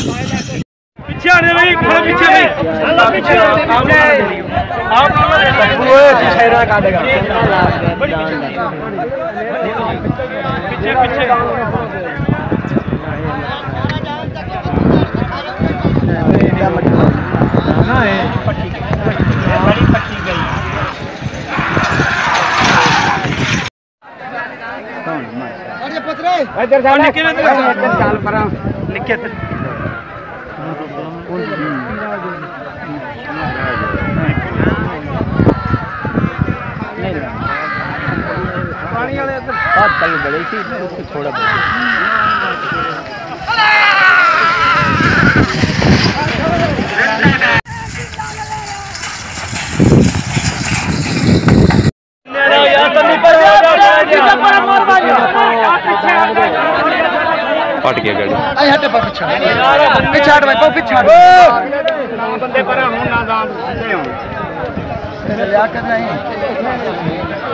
پیچھے آنے بھائی تھوڑا پیچھے بھائی اللہ پیچھے آپ شہرہ کاٹے گا پیچھے پیچھے پٹی بڑی پٹی گئی ادھر جانا نکت بلکہ اس سے تھوڑا پٹ گیا گاڑی۔ ہٹے بھائی پاؤ بندے پر ہوں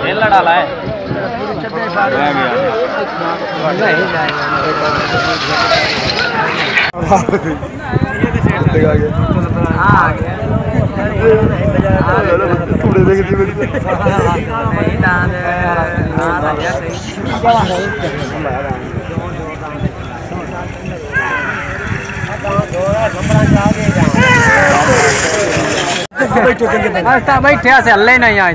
نہ لڑا لائے۔ بیٹھے سے اللہ نہیں آئے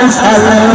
Jerusalém.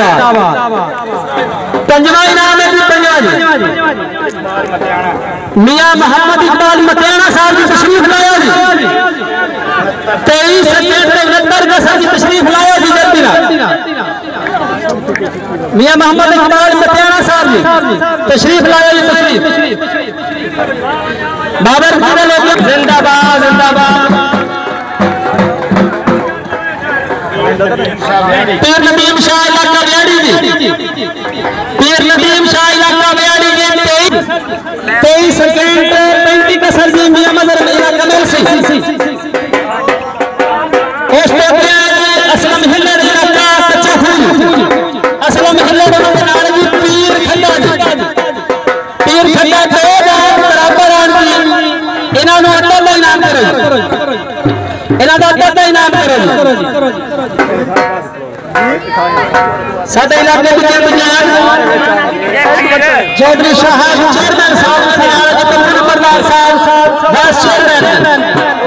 آباد پنجواں انعام ہے جی، پنجواں جی۔ میاں محمد اقبال مکیانہ صاحب کی تشریف لایا جی۔ تیئیس انہتر کا سر کی تشریف لایا جی جلدی میاں محمد اقبال مکیانہ صاحب جی تشریف لایا جی تشریف۔ بابر جی، زندہ باد زندہ باد۔ پیر ندیم شاہ علاقہ بیاری جی۔ پیر ندیم شاہ علاقہ بیاری جی تیئیس پیر پینٹی کا سرزی جی، میاں مزر میرا کمیل سی۔ اس پہ پیر اسلام ہلر علاقہ کچھا ہوں اسلام ہلر بنار جی پیر کھڑا جی۔ پیر کھڑا برابر آن جی۔ انہوں نے اتنا کرے انہوں نے کرے سادہ علاقے بجے بجان چودری شاہد چیئرمین صاحب سیارہ جتندر بردار صاحب، وائس چیئرمین،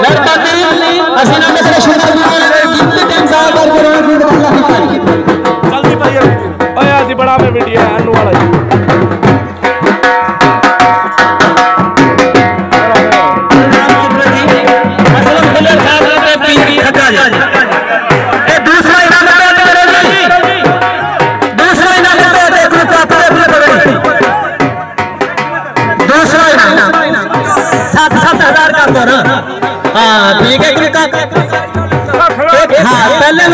لڑکا کریم حسینہ مصر شہر بیان گیت ٹیم صاحب، اور گروہ کی اللہ کی جلدی پر یہ اوے آدھی بڑا میں ویڈیو ہے، انو والا جی۔ کر دو نا ہاں ٹھیک ہے ان کا ہاں پہلے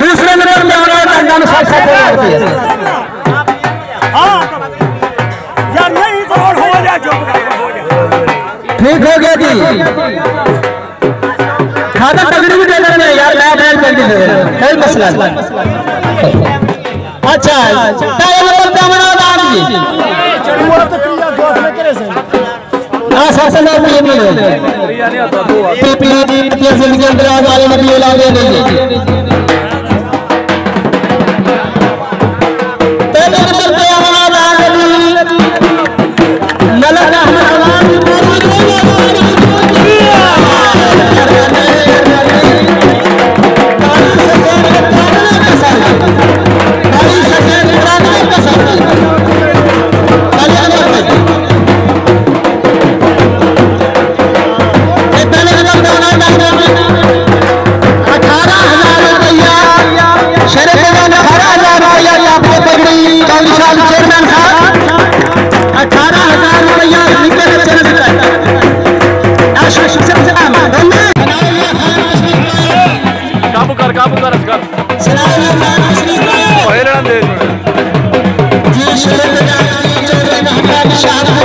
دوسرے نمبر میں آنا ہے دندان سب سے پہلے یار نہیں ٹھیک ہو گیا جی کھانا تگڑی بھی دے دینا یار میں بیل کر دے کوئی مسئلہ نہیں اچھا ٹائم نمبر دامن آدم جی فیصلہ قبول ہو پی پی ڈی امتیاز کے اندر آج عالم نبی اولاد دے دیں گے